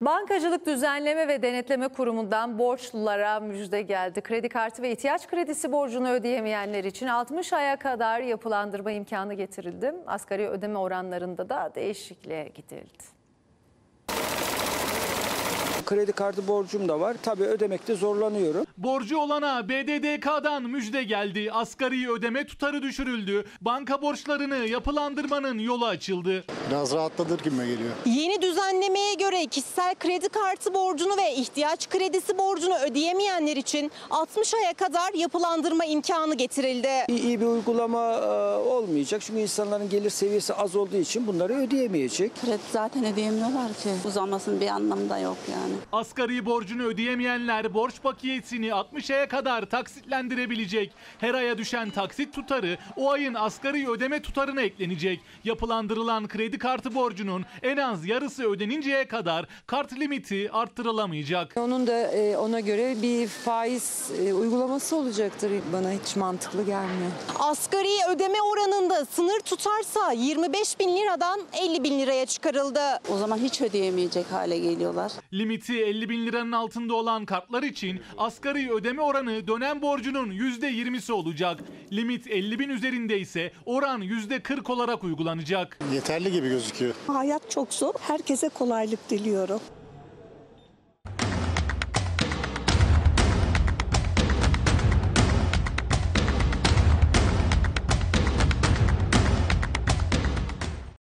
Bankacılık Düzenleme ve Denetleme Kurumu'ndan borçlulara müjde geldi. Kredi kartı ve ihtiyaç kredisi borcunu ödeyemeyenler için 60 aya kadar yapılandırma imkanı getirildi. Asgari ödeme oranlarında da değişikliğe gidildi. Kredi kartı borcum da var. Tabii ödemekte zorlanıyorum. Borcu olana BDDK'dan müjde geldi. Asgari ödeme tutarı düşürüldü. Banka borçlarını yapılandırmanın yolu açıldı. Biraz rahatladır gibime geliyor. Yeni düzenlemeye göre kişisel kredi kartı borcunu ve ihtiyaç kredisi borcunu ödeyemeyenler için 60 aya kadar yapılandırma imkanı getirildi. İyi, iyi bir uygulama e, olmayacak. Çünkü insanların gelir seviyesi az olduğu için bunları ödeyemeyecek. Kredi zaten ödeyemiyorlar ki. Uzamasının bir anlamı da yok yani. Asgari borcunu ödeyemeyenler borç bakiyesini 60 aya kadar taksitlendirebilecek. Her aya düşen taksit tutarı o ayın asgari ödeme tutarına eklenecek. Yapılandırılan kredi kartı borcunun en az yarısı ödeninceye kadar kart limiti arttırılamayacak. Onun da e, ona göre bir faiz e, uygulaması olacaktır. Bana hiç mantıklı gelmiyor. Asgari ödeme oranında sınır tutarsa 25 bin liradan 50 bin liraya çıkarıldı. O zaman hiç ödeyemeyecek hale geliyorlar. Limiti 50 bin liranın altında olan kartlar için asgari ödeme oranı dönem borcunun %20'si olacak. Limit 50 bin üzerinde ise oran %40 olarak uygulanacak. Yeterli gibi gözüküyor. Hayat çok zor. Herkese kolaylık diliyorum.